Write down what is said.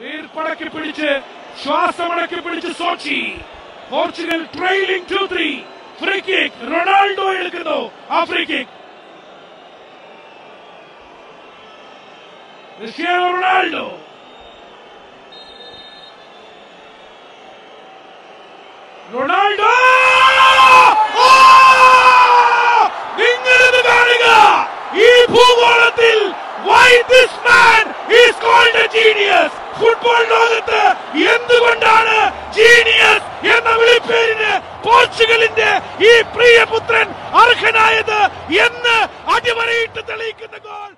വീർപ്പടക്കി പിടിച്ച് ശ്വാസമടക്കി പിടിച്ച് Sochi. Portugal trailing two three. Free kick. Ronaldo എടുക്കുന്നു. ആ free kick. Cristiano Ronaldo. Ronaldo! നിങ്ങളിത് കാണുക ഈ ഭൂഗോളത്തിൽ why this man is called a genius football ലോകത്ത് എന്തുകൊണ്ടാണ് ജീനിയസ് എന്ന വിളിപ്പേരിന് പോർച്ചുഗലിന്റെ ഈ പ്രിയപുത്രൻ അർഹനായത് എന്ന് അടിമറിയിട്ട് തെളിയിക്കുന്ന ഗോൾ